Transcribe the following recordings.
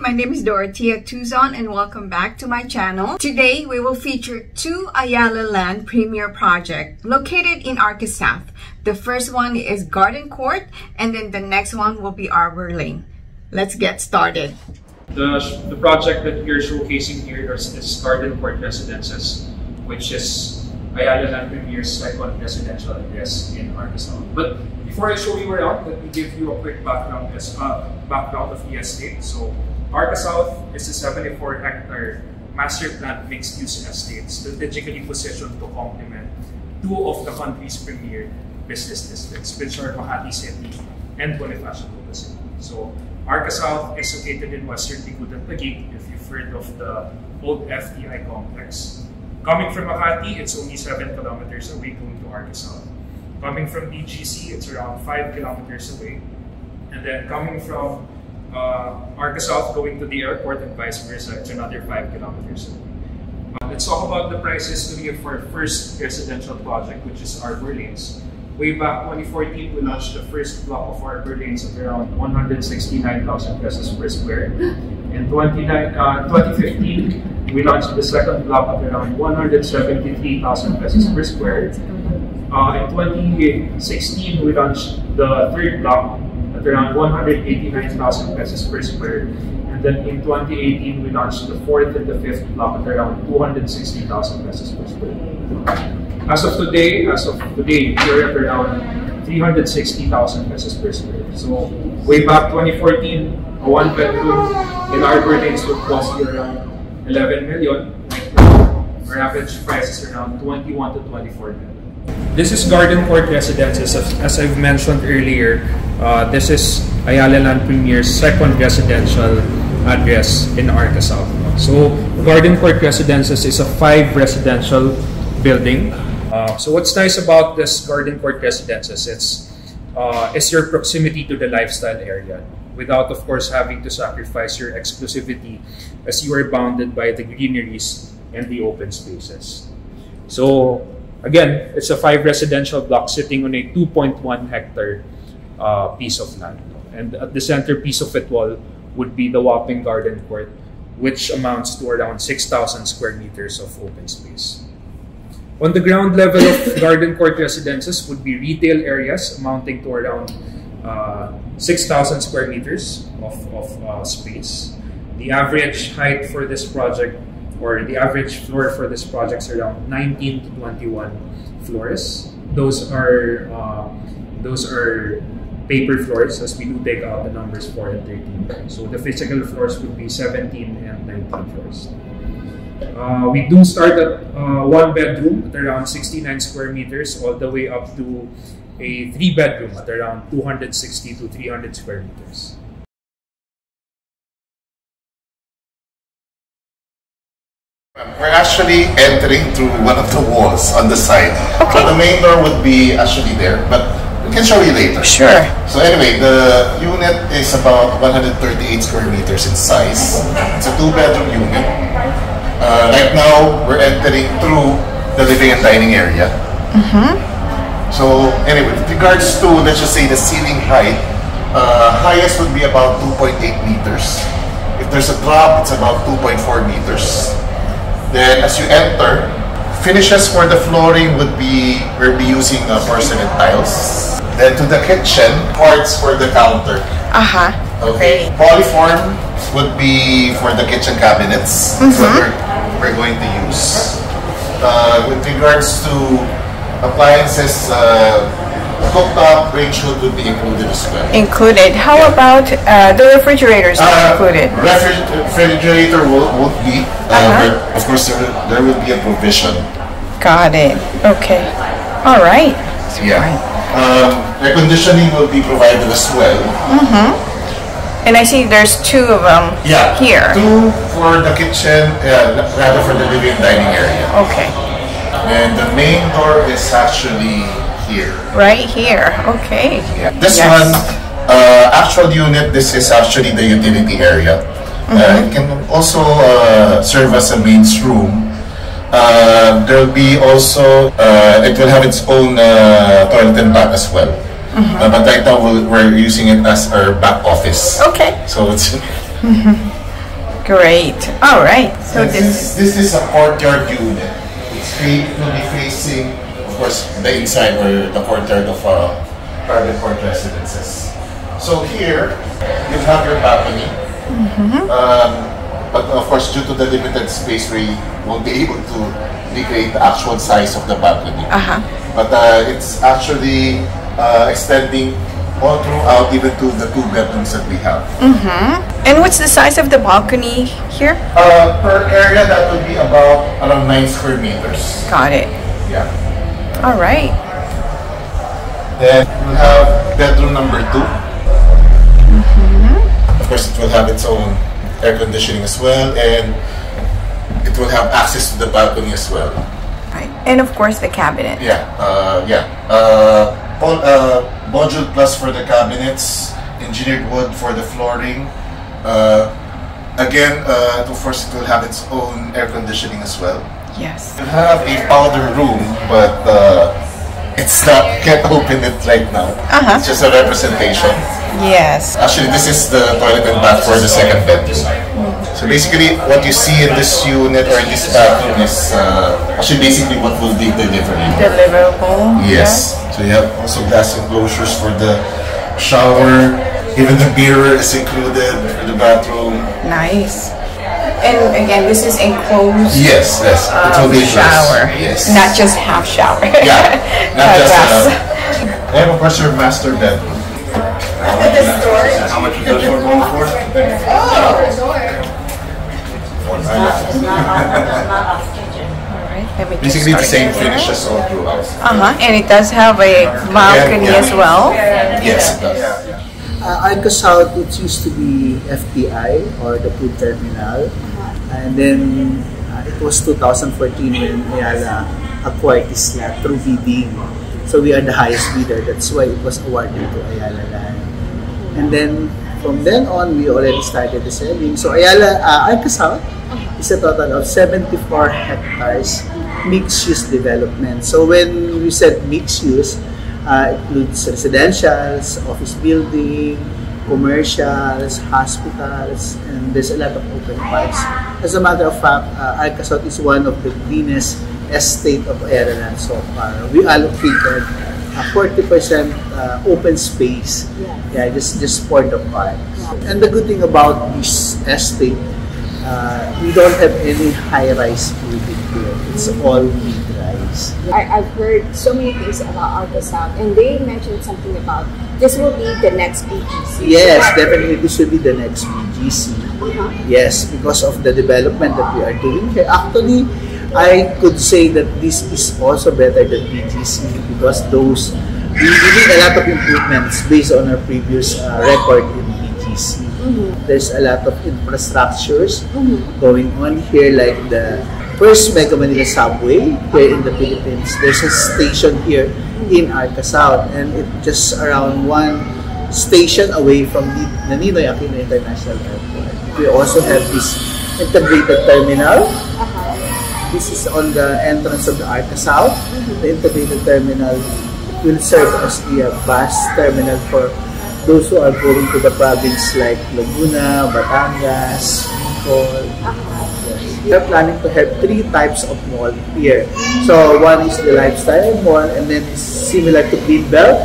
My name is Dorotea Tuzon and welcome back to my channel. Today we will feature two Ayala Land Premier project located in South. The first one is Garden Court and then the next one will be Arbor Lane. Let's get started. The, the project that we're showcasing here is, is Garden Court Residences, which is Ayala Land Premier's second residential address in South. But before I show you around, let me give you a quick background, uh, background of the estate. So, Arca South is a 74 hectare master plan mixed use estate strategically positioned to complement two of the country's premier business districts, which are Makati City and Bonifacio City. So, Arca South is located in western Bicutan Taguig, if you've heard of the old FTI complex. Coming from Makati, it's only 7 kilometers away going to Arca South. Coming from BGC, it's around 5 kilometers away. And then coming from uh, going to the airport and vice versa, it's another 5 kilometers. Uh, let's talk about the prices to for our first residential project, which is Arbor Lanes. Way back 2014, we launched the first block of Arbor Lanes at around 169,000 pesos per square. In 29, uh, 2015, we launched the second block at around 173,000 pesos per square. Uh, in 2016, we launched the third block around 189,000 pesos per square. And then in 2018, we launched the fourth and the fifth block at around 260,000 pesos per square. As of today, as of today, we're at around 360,000 pesos per square. So way back 2014, a one bedroom in Arbor Lanes would cost you around 11 million. Our average price is around 21 to 24 million. This is Garden Court Residences. As I've mentioned earlier, uh, this is Ayala Land Premier's second residential address in South. So, Garden Court Residences is a five residential building. Uh, so, what's nice about this Garden Court Residences? It's uh, is your proximity to the lifestyle area, without, of course, having to sacrifice your exclusivity, as you are bounded by the greeneries and the open spaces. So, Again, it's a five residential block sitting on a 2.1 hectare uh, piece of land. And at the center piece of it wall would be the Wapping Garden Court, which amounts to around 6,000 square meters of open space. On the ground level of Garden Court residences would be retail areas amounting to around uh, 6,000 square meters of, of uh, space. The average height for this project or the average floor for this project is around 19 to 21 floors. Those are uh, those are paper floors as we do take out the numbers 4 and 13. So the physical floors would be 17 and 19 floors. Uh, we do start at uh, one bedroom at around 69 square meters all the way up to a three bedroom at around 260 to 300 square meters. We're actually entering through one of the walls on the side. Okay. So the main door would be actually there, but we can show you later. Sure. So anyway, the unit is about 138 square meters in size. It's a two-bedroom unit. Uh, right now, we're entering through the living and dining area. Mm-hmm. So anyway, with regards to, let's just say the ceiling height, uh, highest would be about 2.8 meters. If there's a drop, it's about 2.4 meters. Then as you enter, finishes for the flooring would be, we'll be using uh, porcelain tiles. Then to the kitchen, quartz for the counter. Uh-huh. Okay. Polyform would be for the kitchen cabinets. Mm -hmm. we're, we're going to use. Uh, with regards to appliances, uh, cooktop range hood would be included as well. Included. How yeah. about uh, the refrigerators uh, included? refrigerator will, won't be, uh, -huh. of course there, there will be a provision. Got it. Okay. All right. Yeah. Um, air conditioning will be provided as well. Mm-hmm. And I see there's two of them yeah, here. Two for the kitchen, uh, rather for the living dining area. Okay. And the main door is actually here. Right here, okay. Yeah. This yes. one, uh, actual unit, this is actually the utility area. Mm -hmm. uh, it can also uh, serve as a mains room. Uh, there will be also, uh, it will have its own uh, toilet and bath as well. Mm -hmm. but right now we are using it as our back office. Okay. So it's Great. All right. So And this. since this is a courtyard unit, it's will be facing, course, the inside or the courtyard of uh, private court residences. So here, you have your balcony. Um, but of course, due to the limited space, we won't be able to recreate the actual size of the balcony. Uh huh. But uh, it's actually uh, extending all throughout, even to the two bedrooms that we have. And what's the size of the balcony here? Uh, per area, that would be about around 9 square meters. Got it. Yeah. All right. Then we'll have bedroom number 2. Of course, it will have its own air conditioning as well, and it will have access to the balcony as well. Right. And of course the cabinet. Yeah, uh, yeah. Uh, uh, module plus for the cabinets, engineered wood for the flooring. Uh, again, uh, of course, it will have its own air conditioning as well. Yes. We have a powder room, but uh, it's not, can't open it right now. Uh-huh. It's just a representation. Yes. Actually, this is the toilet and bath for the second bedroom. So basically, what you see in this unit or in this bathroom is uh, actually basically what will be delivered. Deliverable. Yes. So you have also glass enclosures for the shower. Even the mirror is included for the bathroom. Nice. And again, this is enclosed Yes, yes. It will um, be closed. shower. Yes. Not just half shower. Yeah. Not just Glass. uh, and of course your master bedroom. How much is this one going for? Alright, let me just Basically the same here. finishes all throughout. Uh-huh. And it does have a balcony Yeah, yeah. as well. Yes, it does. Uh, Arca South, it used to be FTI or the food terminal. And then uh, it was 2014 when Ayala acquired this lot through bidding. So we are the highest bidder. That's why it was awarded to Ayala Land. And then from then on, we already started the selling. So Ayala, uh, South is a total of 74 hectares mixed-use development. So when we said mixed use, uh, includes residentials, office building, commercials, hospitals, and there's a lot of open parks. As a matter of fact, uh, Arca South is one of the greenest estate of Ayala so far. We allocated uh, 40% uh, open space, yeah, just just for the park. And the good thing about this estate, uh, we don't have any high-rise building here. It's all mid-rise. I, I've heard so many things about Arca South, and they mentioned something about this will be the next BGC. Yes, definitely this will be the next BGC. Uh-huh. Yes, because of the development that we are doing here. Actually, I could say that this is also better than BGC because those we, did a lot of improvements based on our previous uh, record in BGC. Mm-hmm. There's a lot of infrastructures mm-hmm. going on here, like the first Mega Manila subway here in the Philippines. There's a station here in Arca South, and it just around one station away from the Ninoy Aquino International Airport. We also have this integrated terminal. This is on the entrance of the Arca South. The integrated terminal will serve as the uh, bus terminal for those who are going to the province like Laguna, Batangas, Bicol. Yes. We are planning to have three types of mall here. So one is the lifestyle mall and then it's similar to Greenbelt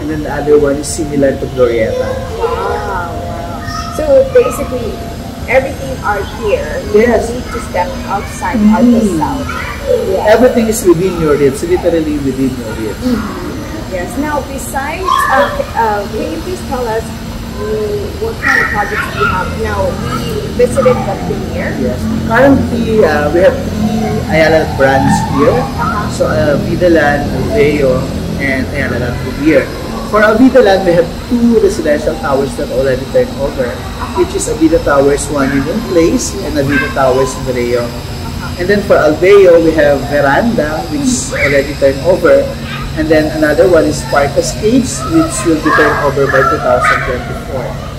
and then the other one is similar to Glorieta. Wow, wow. So basically, everything are here. Yes. You need to step outside Arca South. Yeah. Everything is within your reach, literally within your reach. Yes. Now, besides, uh, uh, can you please tell us uh, what kind of projects you have? Now, we visited premiere. Yes. Currently, uh, we have three Ayala brands here. So, uh, Vidaland, Alveo, and Ayala Land Premier. For Avida Land, we have two residential towers that already turned over, which is Avida Towers 1 Union Place and Avida Towers Breo. And then for Alveo, we have Veranda, which is already turned over. And then another one is Park Escapes, which will be turned over by 2024.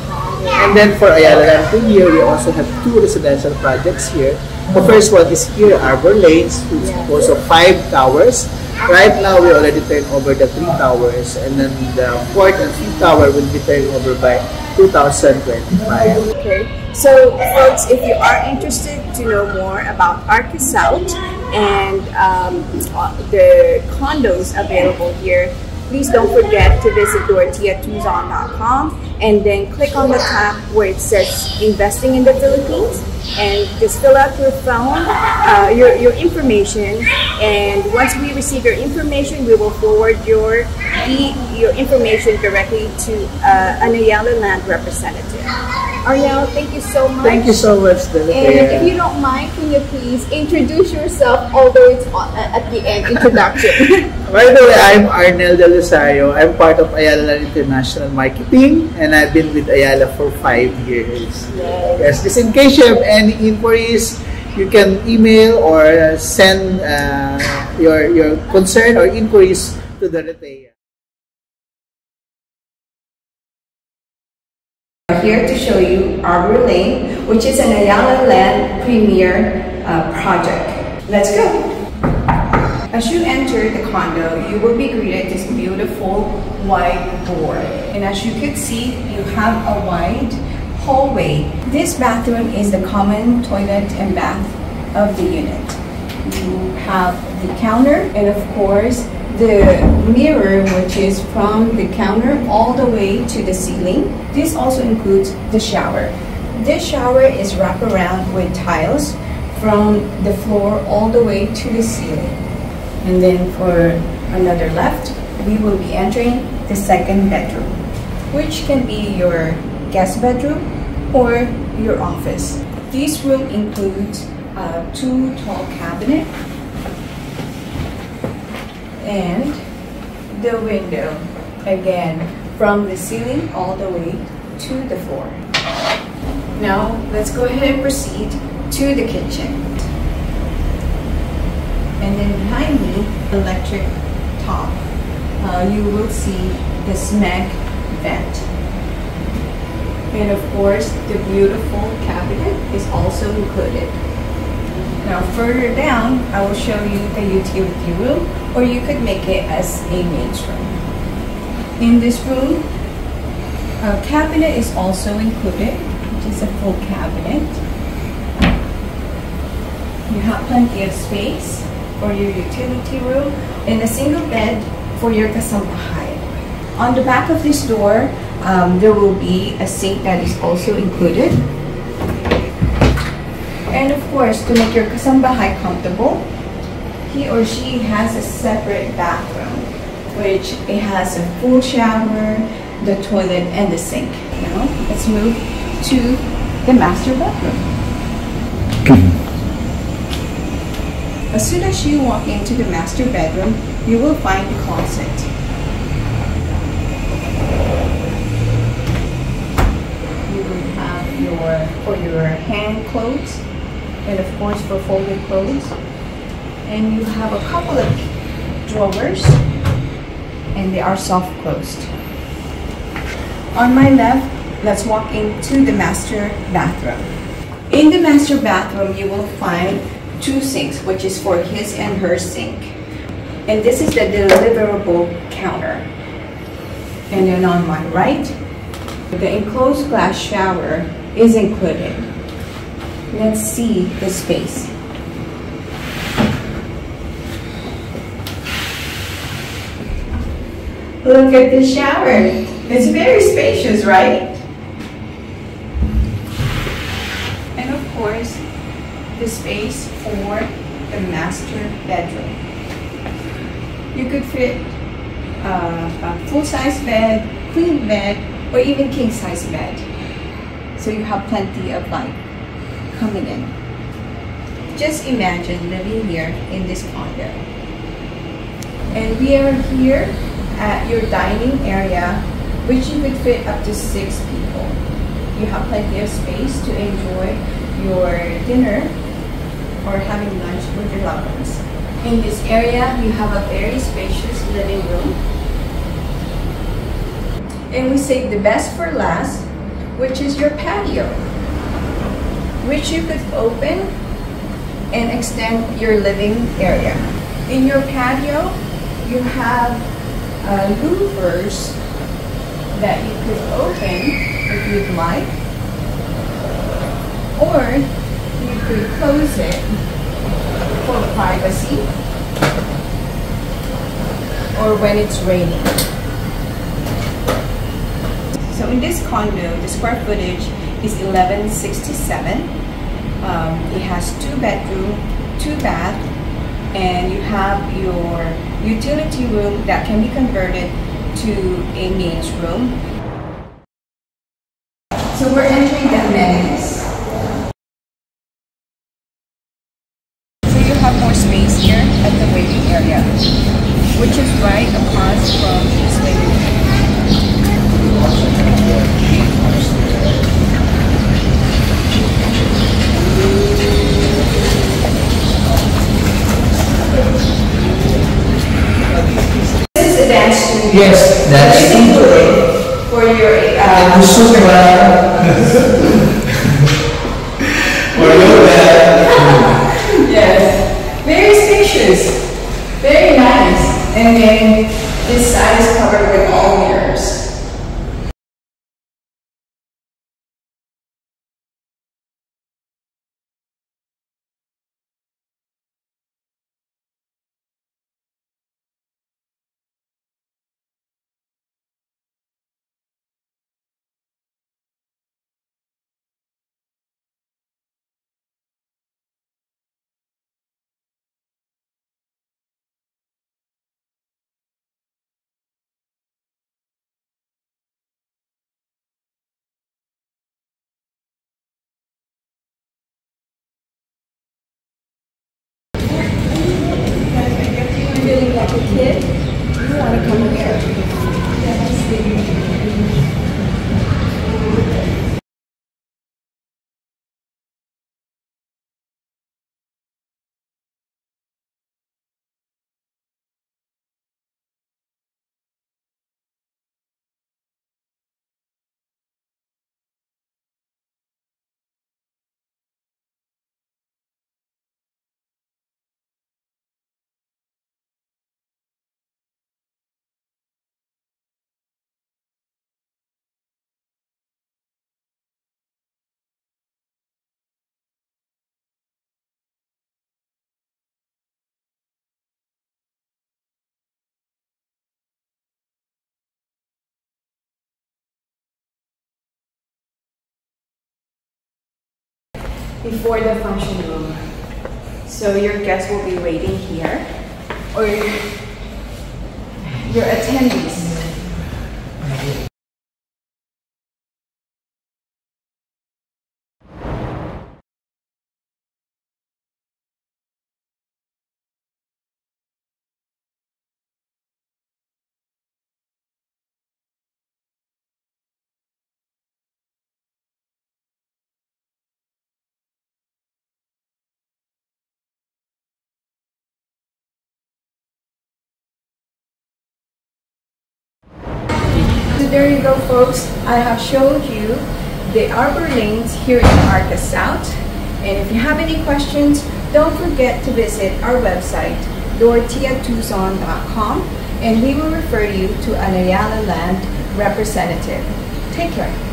And then for Ayala Land Premier, we also have two residential projects here. The first one is here, Arbor Lanes, which is also five towers. Right now, we already turned over the three towers, and then the fourth and fifth tower will be turned over by 2025. Okay. So, folks, if you are interested to know more about South and um, uh, the condos available here, please don't forget to visit doroteatuzon.com and then click on the tab where it says Investing in the Philippines and just fill out your phone, uh, your, your information, and once we receive your information, we will forward your your information directly to uh, an Ayala Land representative. Ariel, thank you so much. Thank you so much, And Dorotea. if you don't mind, can you please introduce yourself, although it's on, uh, at the end introduction. By the way, I'm Arnel Del Rosario. I'm part of Ayala International Marketing and I've been with Ayala for five years. Yes, just in case you have any inquiries, you can email or send uh, your, your concern or inquiries to Here to show you Arbor Lane, which is an Ayala Land Premier uh, project. Let's go! As you enter the condo, you will be greeted this beautiful wide door. And as you can see, you have a wide hallway. This bathroom is the common toilet and bath of the unit. You have the counter and of course the mirror which is from the counter all the way to the ceiling. This also includes the shower. This shower is wrapped around with tiles from the floor all the way to the ceiling. And then for another left, we will be entering the second bedroom, which can be your guest bedroom or your office. This room includes uh, two tall cabinets and the window again from the ceiling all the way to the floor. Now let's go ahead and proceed to the kitchen. And then behind me, electric top, uh, you will see the SMEG vent. And of course, the beautiful cabinet is also included. Now further down, I will show you the utility room, or you could make it as a maid's room. In this room, a cabinet is also included, which is a full cabinet. You have plenty of space for your utility room and a single bed for your kasambahay. On the back of this door, um, there will be a sink that is also included. And of course, to make your kasambahay comfortable, he or she has a separate bathroom, which it has a full shower, the toilet, and the sink. Now, let's move to the master bedroom. As soon as you walk into the master bedroom, you will find the closet. You will have your for your hand clothes, and of course for folded clothes. And you have a couple of drawers, and they are soft closed. On my left, let's walk into the master bathroom. In the master bathroom, you will find two sinks, which is for his and her sink. And this is the deliverable counter. And then on my right, the enclosed glass shower is included. Let's see the space. Look at the shower. It's very spacious, right? And of course, the space for the master bedroom. You could fit uh, a full-size bed, queen bed, or even king-size bed. So you have plenty of light coming in. Just imagine living here in this condo. And we are here at your dining area, which you could fit up to six people. You have plenty of space to enjoy your dinner or having lunch with your loved ones. In this area, you have a very spacious living room. And we save the best for last, which is your patio, which you could open and extend your living area. In your patio, you have uh, louvers that you could open if you'd like, or you could close it for privacy or when it's raining. So in this condo, the square footage is 1167. Um, it has two bedroom, two bath, and you have your utility room that can be converted to a maid's room. So we're entering the amenities. Yes, that's For your, uh, gusto ko Yes, very spacious, very nice. And then this side is covered with all mirrors. entender before the function room. So your guests will be waiting here, or your attendees. There you go folks, I have showed you the arbor lanes here in Arca South. And if you have any questions, don't forget to visit our website, doroteatuzon.com, and we will refer you to an Ayala Land representative. Take care.